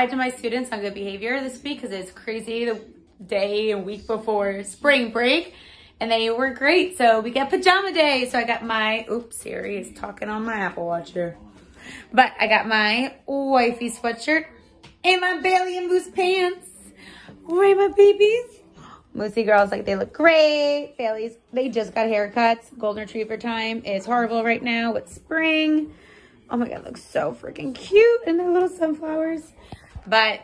bride to my students on good behavior this week because it's crazy the day and week before spring break. And they were great. So we got pajama day. So I got my, oops, Siri is talking on my Apple Watch here. But I got my wifey sweatshirt and my Bailey and Moose pants. Right, my babies? Moosey girls, like, they look great. Bailey's, they just got haircuts. Golden Retriever time is horrible right now with spring. Oh my God, looks so freaking cute in their little sunflowers. But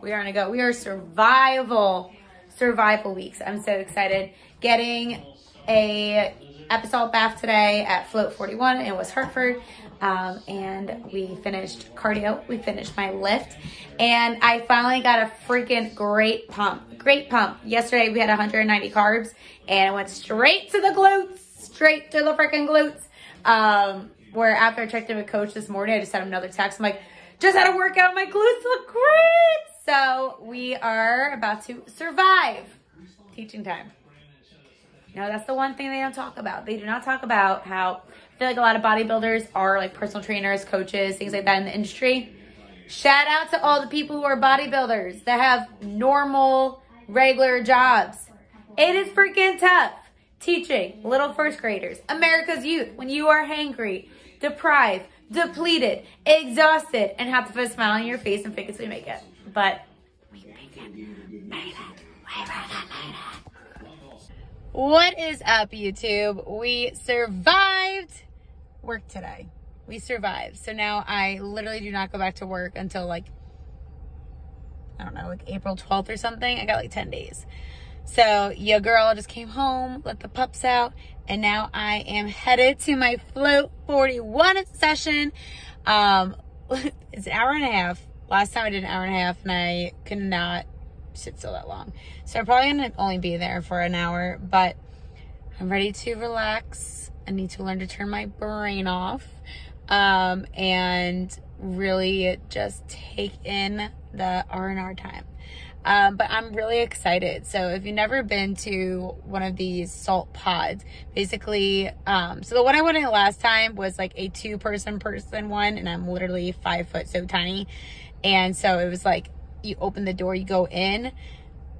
we are gonna go. We are survival, survival weeks. I'm so excited. Getting a Epsom bath today at Float 41 in West Hartford. Um, and we finished cardio. We finished my lift. And I finally got a freaking great pump. Great pump. Yesterday we had 190 carbs and it went straight to the glutes. Straight to the freaking glutes. Um, where after I checked in with coach this morning, I just had another text. I'm like, just had a workout. My glutes look great. So we are about to survive teaching time. No, that's the one thing they don't talk about. They do not talk about how I feel like a lot of bodybuilders are like personal trainers, coaches, things like that in the industry. Shout out to all the people who are bodybuilders that have normal, regular jobs. It is freaking tough teaching little first graders, America's youth, when you are hangry, deprived, depleted, exhausted, and have to put a smile on your face and fake it till you make it. But we it, made it, we made it. What is up, YouTube? We survived work today. We survived. So now I literally do not go back to work until like, I don't know, like April 12th or something. I got like 10 days. So your girl just came home, let the pups out, and now I am headed to my Float 41 session. Um, it's an hour and a half. Last time I did an hour and a half and I could not sit still that long. So I'm probably gonna only be there for an hour, but I'm ready to relax. I need to learn to turn my brain off um, and really just take in the R&R time. Um, but I'm really excited. So if you've never been to one of these salt pods, basically, um, so the one I went in last time was like a two person person one and I'm literally five foot so tiny. And so it was like, you open the door, you go in.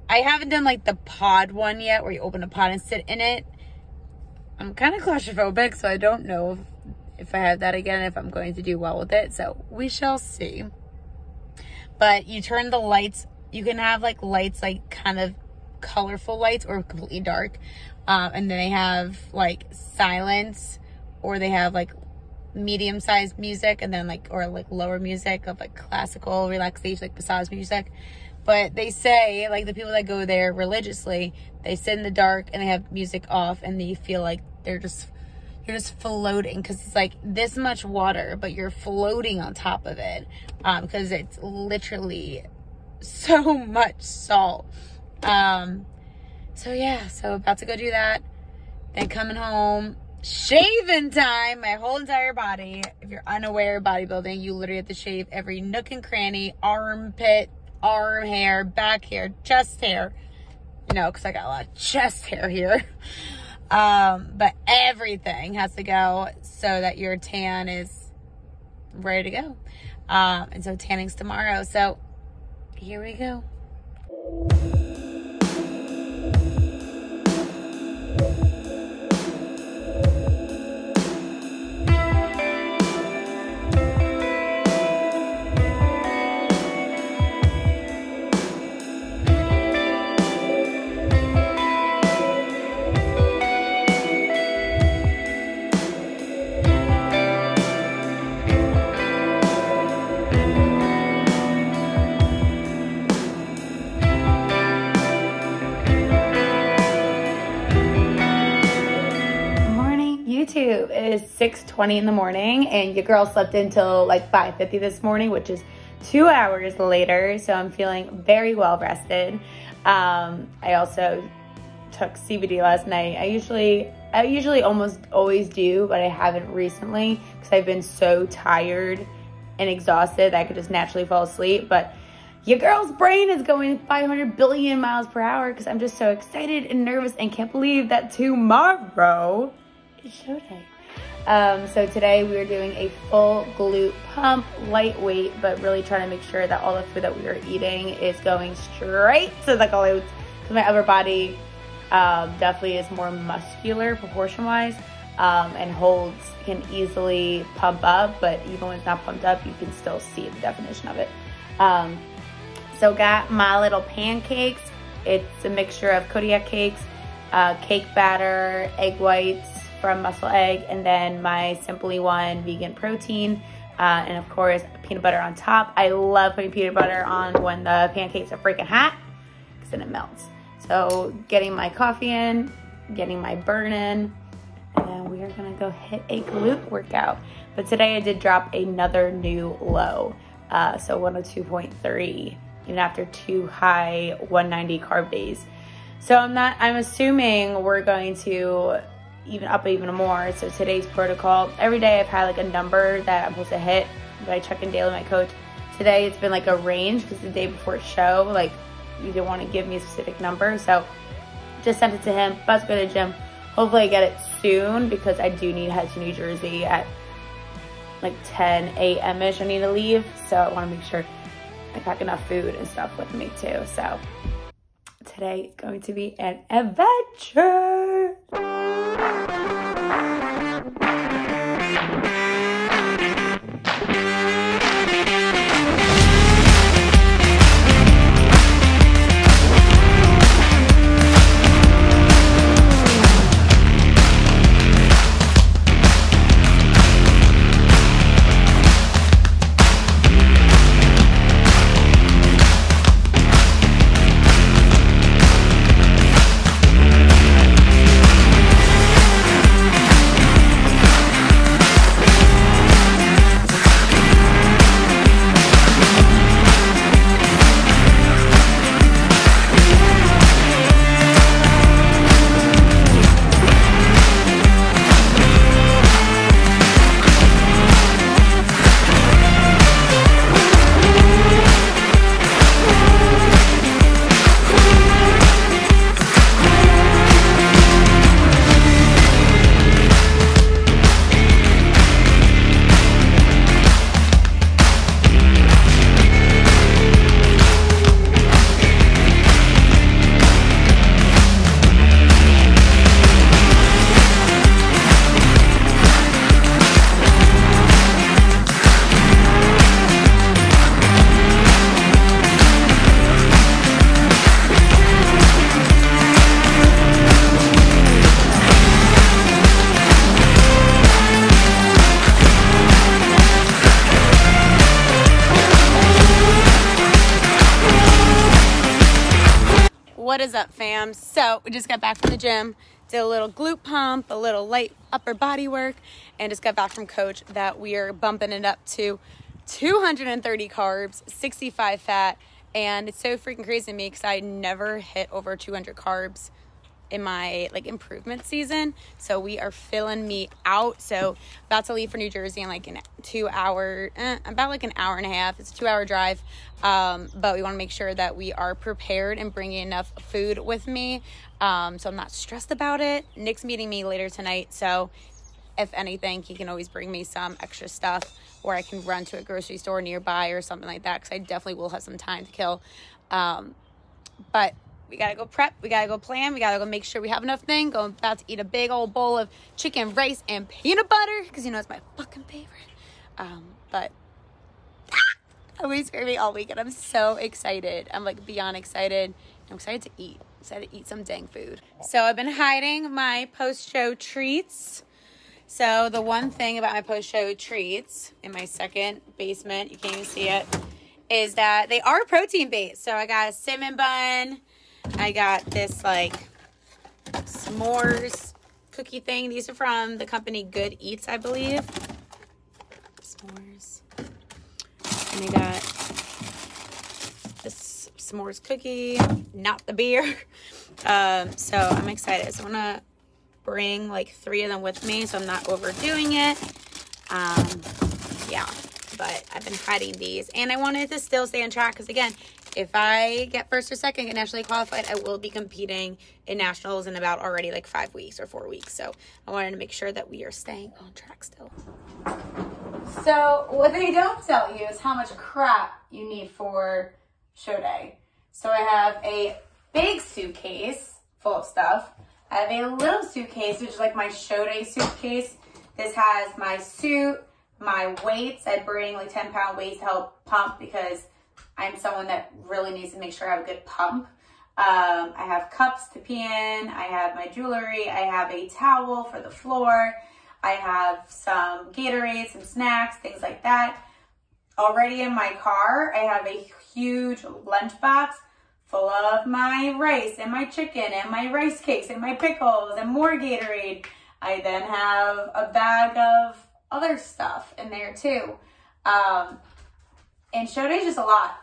I haven't done like the pod one yet where you open a pod and sit in it. I'm kind of claustrophobic, so I don't know if, if I have that again, if I'm going to do well with it. So we shall see. But you turn the lights, you can have like lights, like kind of colorful lights or completely dark. Um, and then they have like silence or they have like medium sized music and then like or like lower music of like classical relaxation like massage music but they say like the people that go there religiously they sit in the dark and they have music off and they feel like they're just you're just floating because it's like this much water but you're floating on top of it because um, it's literally so much salt um so yeah so about to go do that then coming home shaving time, my whole entire body. If you're unaware of bodybuilding, you literally have to shave every nook and cranny, armpit, arm hair, back hair, chest hair. You know, because I got a lot of chest hair here. Um, but everything has to go so that your tan is ready to go. Um, and so tanning's tomorrow. So here we go. YouTube. It is 6.20 in the morning and your girl slept until like 5.50 this morning, which is two hours later. So I'm feeling very well rested. Um, I also took CBD last night. I usually, I usually almost always do, but I haven't recently because I've been so tired and exhausted that I could just naturally fall asleep. But your girl's brain is going 500 billion miles per hour because I'm just so excited and nervous and can't believe that tomorrow showtime. Um, so today we are doing a full glute pump, lightweight, but really trying to make sure that all the food that we are eating is going straight to the glutes. Because my upper body um, definitely is more muscular proportion wise um, and holds can easily pump up, but even when it's not pumped up, you can still see the definition of it. Um, so got my little pancakes. It's a mixture of Kodiak cakes, uh, cake batter, egg whites from Muscle Egg, and then my Simply One vegan protein. Uh, and of course, peanut butter on top. I love putting peanut butter on when the pancakes are freaking hot because then it melts. So getting my coffee in, getting my burn in, and then we are gonna go hit a glute workout. But today I did drop another new low. Uh, so 102.3, even after two high 190 carb days. So I'm not, I'm assuming we're going to even up even more. So today's protocol, every day I've had like a number that I'm supposed to hit, but I check in daily with my coach. Today it's been like a range because the day before show, like you didn't want to give me a specific number. So just sent it to him, about to go to the gym. Hopefully I get it soon because I do need to head to New Jersey at like 10 a.m.-ish I need to leave. So I want to make sure I pack enough food and stuff with me too. So today is going to be an adventure. Is up, fam? So, we just got back from the gym, did a little glute pump, a little light upper body work, and just got back from coach that we are bumping it up to 230 carbs, 65 fat, and it's so freaking crazy to me because I never hit over 200 carbs in my like improvement season. So we are filling me out. So about to leave for New Jersey in like in two hour, eh, about like an hour and a half. It's a two hour drive. Um, but we want to make sure that we are prepared and bringing enough food with me. Um, so I'm not stressed about it. Nick's meeting me later tonight. So if anything, he can always bring me some extra stuff or I can run to a grocery store nearby or something like that because I definitely will have some time to kill. Um, but we gotta go prep, we gotta go plan, we gotta go make sure we have enough thing. Go about to eat a big old bowl of chicken, rice, and peanut butter because you know it's my fucking favorite. Um, but I was screaming all week and I'm so excited. I'm like beyond excited. I'm excited to eat. excited to eat some dang food. So I've been hiding my post-show treats. So the one thing about my post-show treats in my second basement, you can't even see it, is that they are protein based. So I got a cinnamon bun, I got this like s'mores cookie thing. These are from the company Good Eats, I believe. S'mores. And I got this s'mores cookie, not the beer. Um, so I'm excited. So I'm gonna bring like three of them with me so I'm not overdoing it. Um, yeah, but I've been hiding these and I wanted to still stay on track because again, if I get first or second, get nationally qualified, I will be competing in nationals in about already like five weeks or four weeks. So I wanted to make sure that we are staying on track still. So what they don't tell you is how much crap you need for show day. So I have a big suitcase full of stuff. I have a little suitcase, which is like my show day suitcase. This has my suit, my weights. I bring like 10 pound weights to help pump because I'm someone that really needs to make sure I have a good pump. Um, I have cups to pee in. I have my jewelry. I have a towel for the floor. I have some Gatorade, some snacks, things like that. Already in my car, I have a huge lunchbox full of my rice and my chicken and my rice cakes and my pickles and more Gatorade. I then have a bag of other stuff in there too. Um, and show just a lot.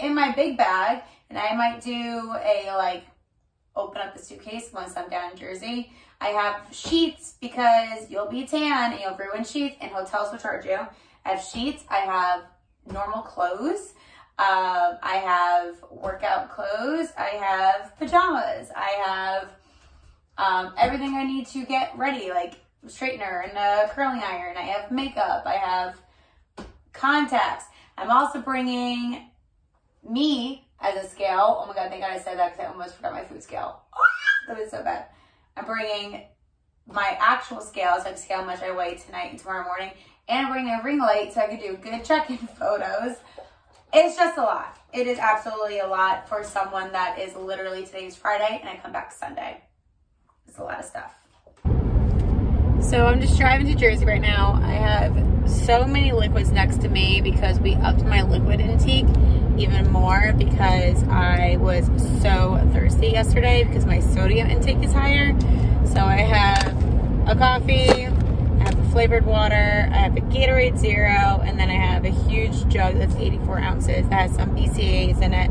In my big bag, and I might do a like open up the suitcase once I'm down in Jersey. I have sheets because you'll be tan and you'll ruin sheets and hotels will charge you. I have sheets. I have normal clothes. Um, I have workout clothes. I have pajamas. I have um, everything I need to get ready, like straightener and a curling iron. I have makeup. I have contacts. I'm also bringing me as a scale. Oh my God, thank God I said that because I almost forgot my food scale. that was so bad. I'm bringing my actual scale, so I can scale how much I weigh tonight and tomorrow morning. And I'm bringing a ring light so I can do good check-in photos. It's just a lot. It is absolutely a lot for someone that is literally today's Friday and I come back Sunday. It's a lot of stuff. So I'm just driving to Jersey right now. I have so many liquids next to me because we upped my liquid intake even more because I was so thirsty yesterday because my sodium intake is higher. So I have a coffee, I have a flavored water, I have a Gatorade Zero, and then I have a huge jug that's 84 ounces that has some BCAAs in it.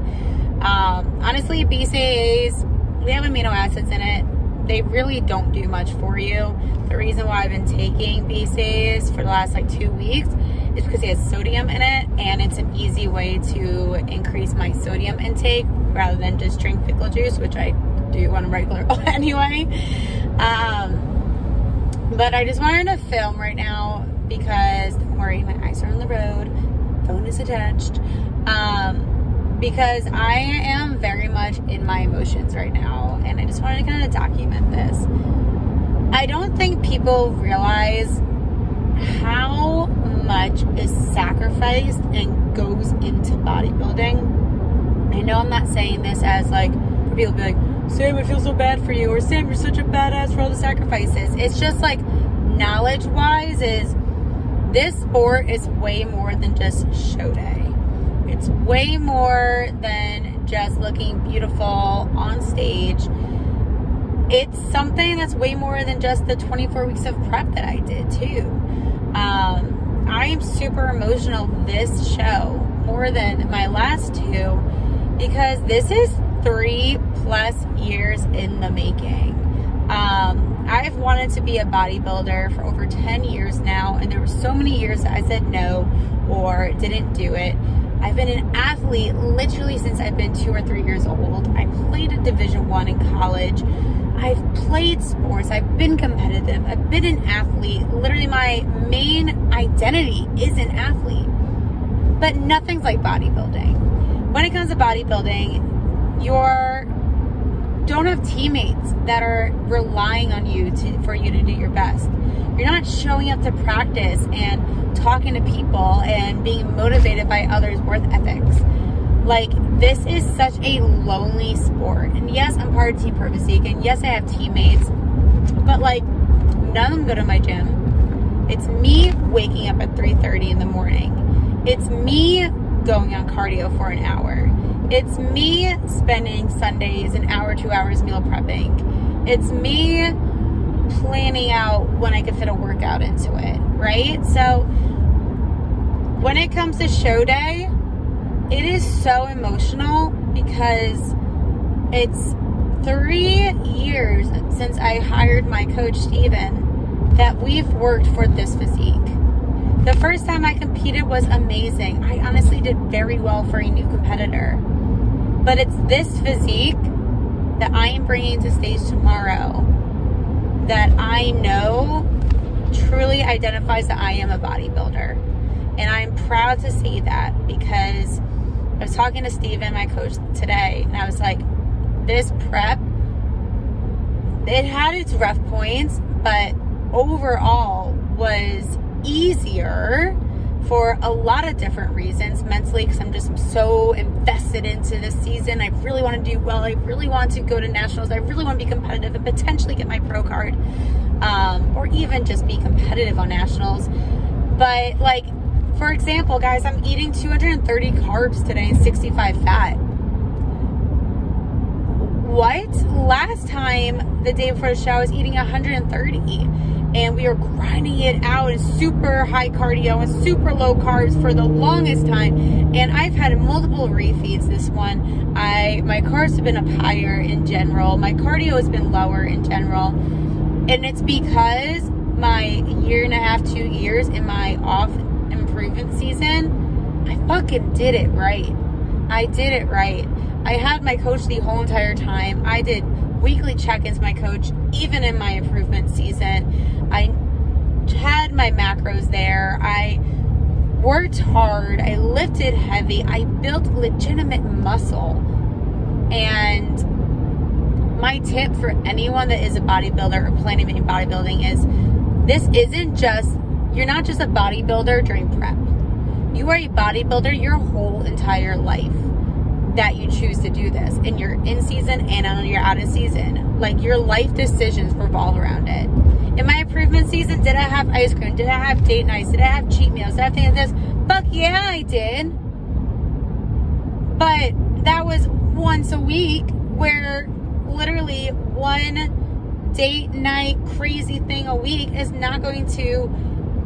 Um, honestly, BCAAs, they have amino acids in it. They really don't do much for you. The reason why I've been taking BCAAs for the last like two weeks is because it has sodium in it and it's an easy way to increase my sodium intake rather than just drink pickle juice, which I do on a regular anyway. Um, but I just wanted to film right now because don't worry, my eyes are on the road, phone is attached. Um, because I am very much in my emotions right now and I just wanted to kind of document this. I don't think people realize how much is sacrificed and goes into bodybuilding. I know I'm not saying this as like, people be like, Sam, I feel so bad for you, or Sam, you're such a badass for all the sacrifices. It's just like, knowledge wise, is this sport is way more than just show day. It's way more than just looking beautiful on stage. It's something that's way more than just the 24 weeks of prep that I did too. Um, I am super emotional this show more than my last two because this is three plus years in the making. Um, I've wanted to be a bodybuilder for over 10 years now, and there were so many years that I said no or didn't do it. I've been an athlete literally since I've been two or three years old. I played at Division One in college. I've played sports. I've been competitive. I've been an athlete. Literally, my main identity is an athlete. But nothing's like bodybuilding. When it comes to bodybuilding, you're don't have teammates that are relying on you to for you to do your best. You're not showing up to practice and talking to people and being motivated by others' worth ethics. Like, this is such a lonely sport. And yes, I'm part of Team Purpose and yes, I have teammates, but like, none of them go to my gym. It's me waking up at 3.30 in the morning. It's me going on cardio for an hour. It's me spending Sundays an hour, two hours meal prepping. It's me planning out when I could fit a workout into it, right? So when it comes to show day, it is so emotional because it's three years since I hired my coach, Steven, that we've worked for this physique. The first time I competed was amazing. I honestly did very well for a new competitor. But it's this physique that I am bringing to stage tomorrow that I know truly identifies that I am a bodybuilder. And I'm proud to say that because I was talking to Steven, my coach, today, and I was like, this prep, it had its rough points, but overall was easier for a lot of different reasons mentally because I'm just so invested into this season. I really want to do well. I really want to go to nationals. I really want to be competitive and potentially get my pro card um, or even just be competitive on nationals. But like, for example, guys, I'm eating 230 carbs today and 65 fat. What? Last time, the day before the show, I was eating 130 and we are grinding it out in super high cardio and super low carbs for the longest time. And I've had multiple refeeds this one. I my carbs have been up higher in general. My cardio has been lower in general. And it's because my year and a half, two years in my off improvement season, I fucking did it right. I did it right. I had my coach the whole entire time. I did weekly check-ins my coach even in my improvement season i had my macros there. I worked hard. I lifted heavy. I built legitimate muscle. And my tip for anyone that is a bodybuilder or planning on bodybuilding is this isn't just you're not just a bodybuilder during prep. You are a bodybuilder your whole entire life that you choose to do this and you're in season and on your out of season. Like your life decisions revolve around it. In my improvement season, did I have ice cream? Did I have date nights? Did I have cheat meals? Did I things like this? Fuck yeah, I did. But that was once a week where literally one date night crazy thing a week is not going to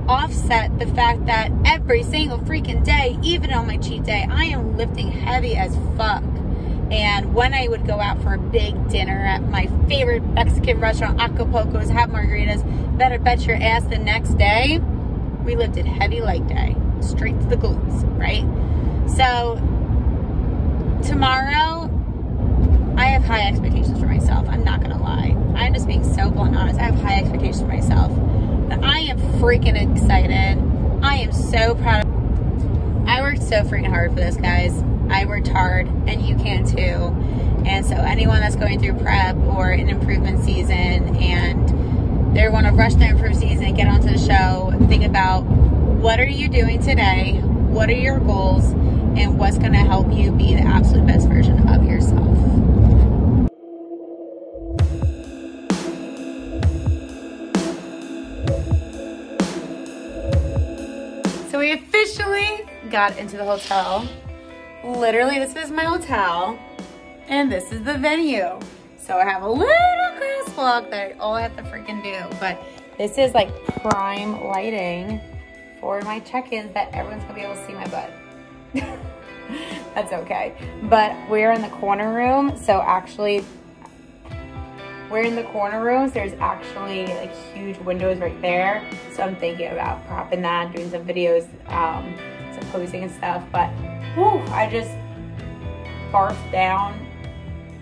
offset the fact that every single freaking day, even on my cheat day, I am lifting heavy as fuck. And when I would go out for a big dinner at my favorite Mexican restaurant, Acapulco's, have margaritas, better bet your ass the next day, we lifted heavy leg day, straight to the glutes, right? So tomorrow, I have high expectations for myself. I'm not gonna lie. I'm just being so blunt and honest. I have high expectations for myself. I am freaking excited. I am so proud. I worked so freaking hard for this, guys. I worked hard, and you can too. And so anyone that's going through prep or an improvement season and they want to rush their improvement season get onto the show, think about what are you doing today? What are your goals? And what's going to help you be the absolute best version of yourself? Got into the hotel. Literally, this is my hotel, and this is the venue. So I have a little crosswalk that all I have to freaking do, but this is like prime lighting for my check-ins that everyone's gonna be able to see my butt. That's okay. But we're in the corner room, so actually we're in the corner rooms. There's actually like huge windows right there. So I'm thinking about propping that, doing some videos, um, some posing and stuff. But whew, I just barfed down.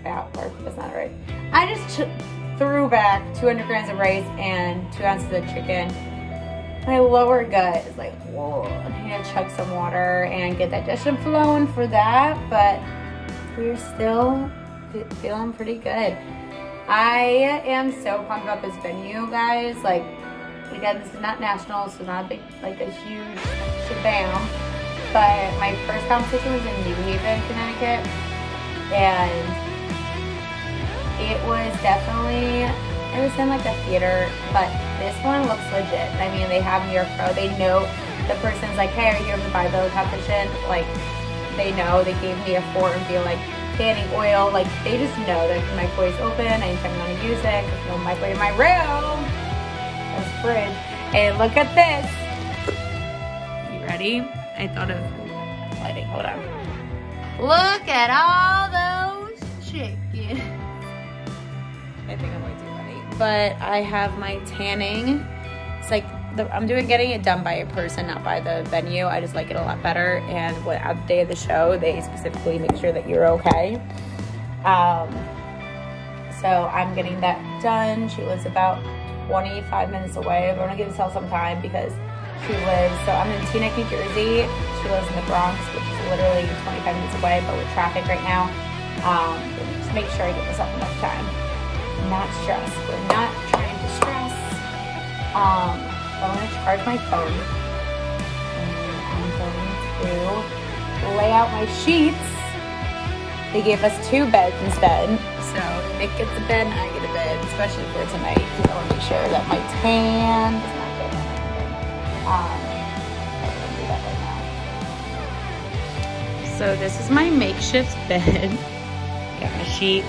Yeah, barf, that's not right. I just threw back 200 grams of rice and two ounces of chicken. My lower gut is like, whoa, I need to chug some water and get digestion flowing for that. But we're still feeling pretty good. I am so pumped about this venue, guys. Like, again, this is not national, so not a big, like a huge shabam. But my first competition was in New Haven, Connecticut, and it was definitely, it was in like a theater, but this one looks legit. I mean, they have New Pro. They know the person's like, hey, are you in the Bible competition? Like, they know. They gave me a fork and be like, tanning oil. Like they just know that my voice open anytime I want to use it. There's no microwave in my room. That's fridge. And look at this. Ready? I thought of lighting. Hold on. Look at all those chickens. I think I'm way too funny. But I have my tanning. It's like the, I'm doing getting it done by a person, not by the venue. I just like it a lot better. And what at the day of the show, they specifically make sure that you're okay. Um, so I'm getting that done. She lives about 25 minutes away. But I'm gonna give Sel some time because she lives. So I'm in Teaneck, New Jersey. She lives in the Bronx, which is literally 25 minutes away. But with traffic right now, um, just make sure I give myself enough time. Not stress. We're not trying to stress. Um, I'm gonna charge my phone. And I'm going to lay out my sheets. They gave us two beds instead. So Nick gets a bed and I get a bed, especially for tonight because I want to make sure that my tan Um. So this is my makeshift bed. Got my sheet,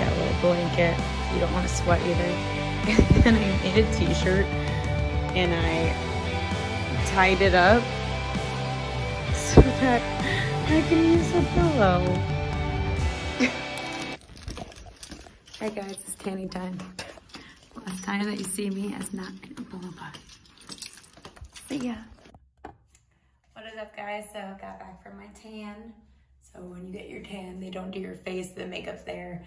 got a little blanket. You don't want to sweat either. and I made a t-shirt and I tied it up so that I can use a pillow. Hey guys, it's tanning time. Last time that you see me as not in a pillow See ya. What is up guys? So got back from my tan. So when you get your tan, they don't do your face, the makeup's there.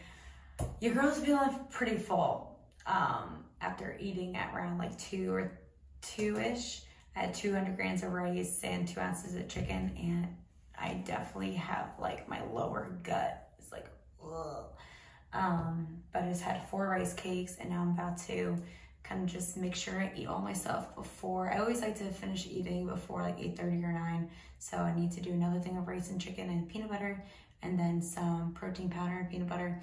Your girl's feeling pretty full um, after eating at around like two or two-ish. I had 200 grams of rice and two ounces of chicken and I definitely have like my lower gut is like, ugh. Um, but I just had four rice cakes and now I'm about to kind of just make sure I eat all myself before. I always like to finish eating before like 8.30 or 9. So I need to do another thing of rice and chicken and peanut butter and then some protein powder and peanut butter.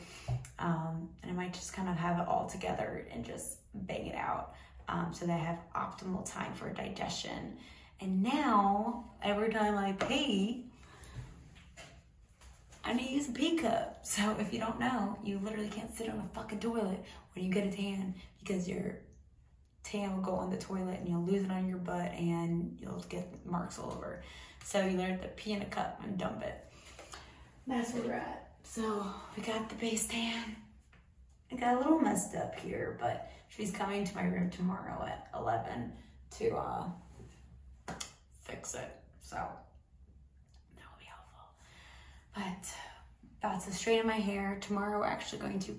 Um, and I might just kind of have it all together and just bang it out um, so that I have optimal time for digestion. And now, every time I pee, I need to use a pee cup. So if you don't know, you literally can't sit on a fucking toilet when you get a tan because your tan will go on the toilet and you'll lose it on your butt and you'll get marks all over. So you learn to pee in a cup and dump it. That's where we're at. So we got the base tan. I got a little messed up here, but she's coming to my room tomorrow at 11 to uh, fix it. So that will be helpful. but Uh, about to straighten my hair. Tomorrow we're actually going to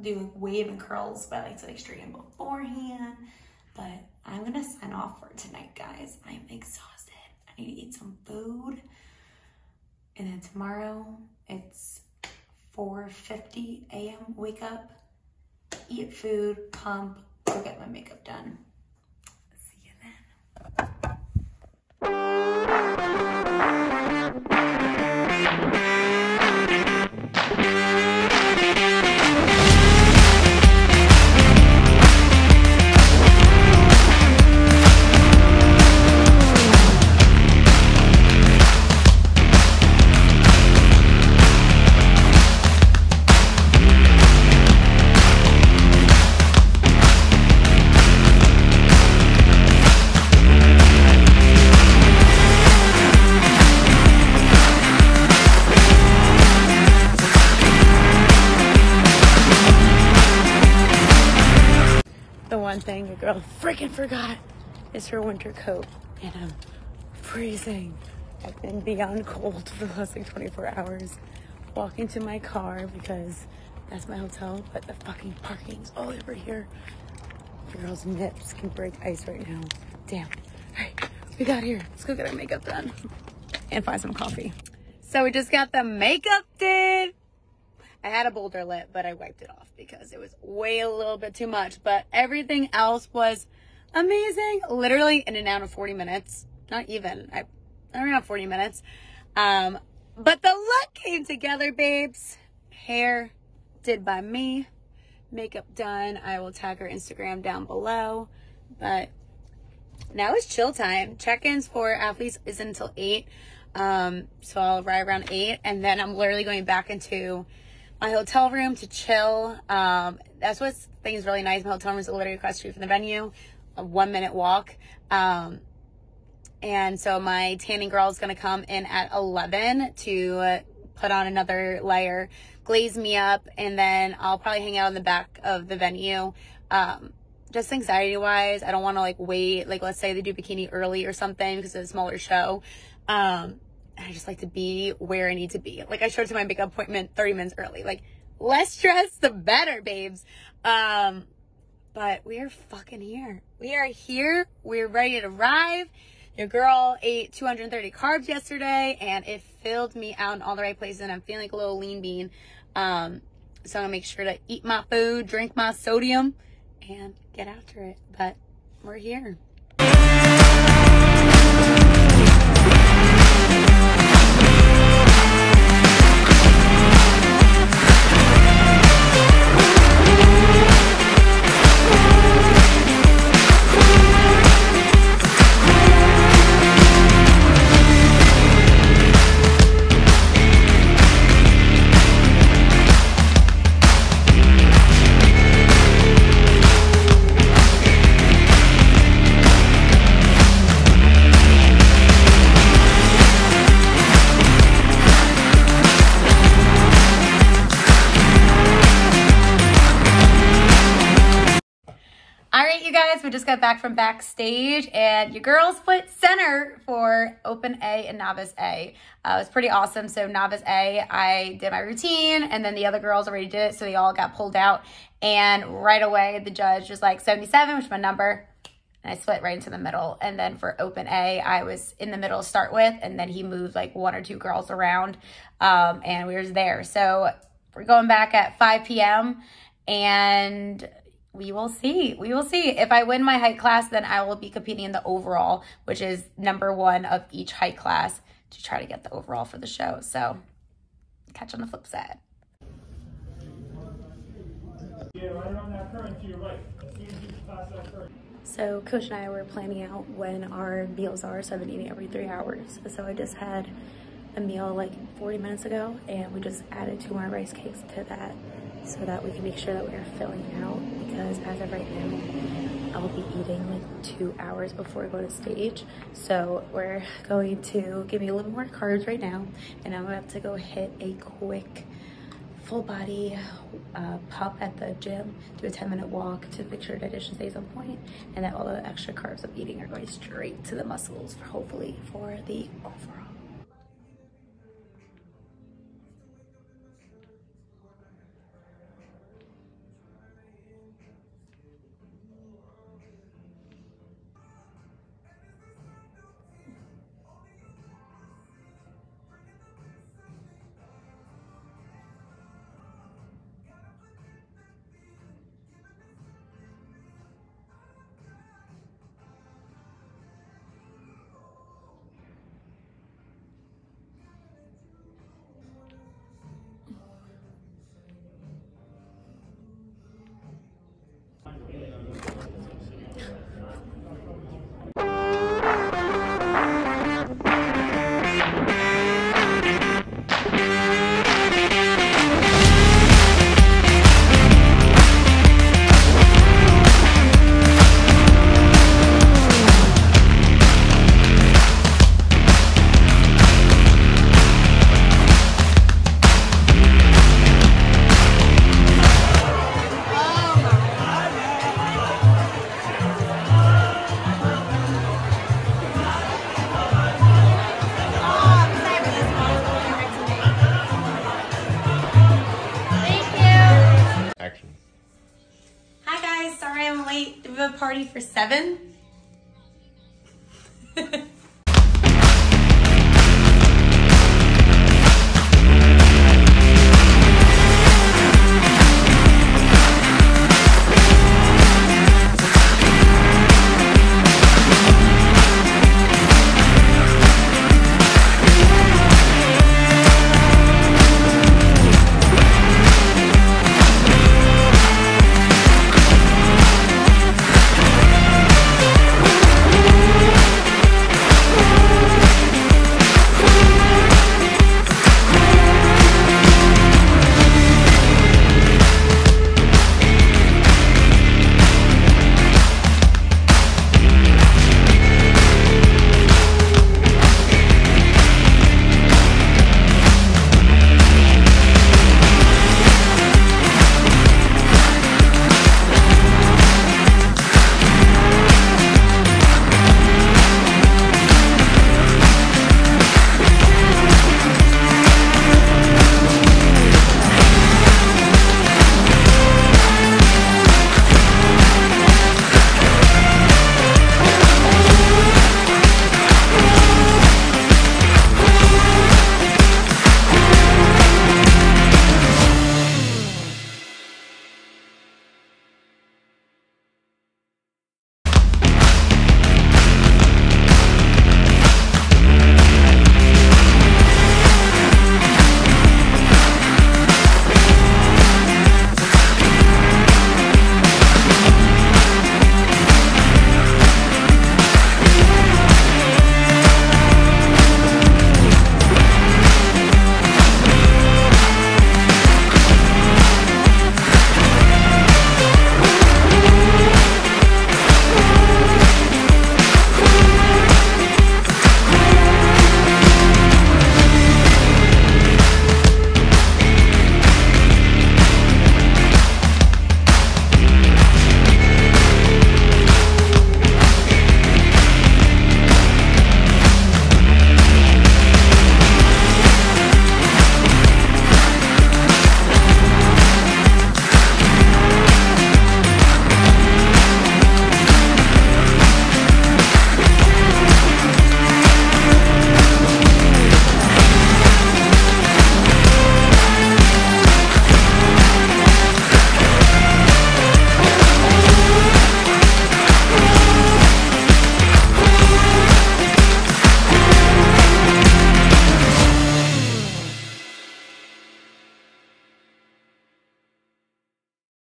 do like wave and curls, but I like to like straighten beforehand. But I'm gonna sign off for tonight, guys. I'm exhausted. I need to eat some food. And then tomorrow it's 4.50 a.m. Wake up, eat food, pump, go get my makeup done. See you then. Freaking forgot is her winter coat. And I'm freezing. I've been beyond cold for the last like 24 hours. Walking to my car because that's my hotel, but the fucking parking's all over here. The girl's nips can break ice right now. Damn. All right, we got here. Let's go get our makeup done and find some coffee. So we just got the makeup did. I had a boulder lip, but I wiped it off because it was way a little bit too much. But everything else was amazing. Literally in and out of 40 minutes. Not even. I, around 40 minutes. Um, but the look came together, babes. Hair did by me. Makeup done. I will tag her Instagram down below. But now it's chill time. Check-ins for athletes is until 8. Um, so I'll arrive around 8. And then I'm literally going back into my hotel room to chill. Um, that's what things really nice. My hotel room is literally across the street from the venue, a one minute walk. Um, and so my tanning girl is going to come in at 11 to put on another layer, glaze me up, and then I'll probably hang out in the back of the venue. Um, just anxiety wise, I don't want to like wait. Like, let's say they do bikini early or something because it's a smaller show. Um, I just like to be where I need to be. Like, I showed to my makeup appointment 30 minutes early. Like, less stress, the better, babes. Um, but we are fucking here. We are here. We're ready to arrive. Your girl ate 230 carbs yesterday and it filled me out in all the right places and I'm feeling like a little lean bean. Um, so I'm gonna make sure to eat my food, drink my sodium and get after it. But we're here. We just got back from backstage and your girls put center for Open A and Novice A. Uh, it was pretty awesome. So Novice A, I did my routine and then the other girls already did it. So they all got pulled out. And right away, the judge was like 77, which is my number. And I split right into the middle. And then for Open A, I was in the middle to start with. And then he moved like one or two girls around um, and we was there. So we're going back at 5 p.m. And we will see. We will see. If I win my height class, then I will be competing in the overall, which is number one of each height class to try to get the overall for the show. So catch on the flip side. Yeah, right around that current to your right. So Coach and I were planning out when our meals are, so I've been eating every three hours. So I just had a meal like 40 minutes ago and we just added two more rice cakes to that so that we can make sure that we are filling out because as of right now, I will be eating like two hours before I go to stage. So we're going to give me a little more carbs right now and I'm about to go hit a quick full body uh, pump at the gym, do a 10 minute walk to make sure digestion stays on point and that all the extra carbs I'm eating are going straight to the muscles for hopefully for the overall. Sorry I'm late. A party for seven?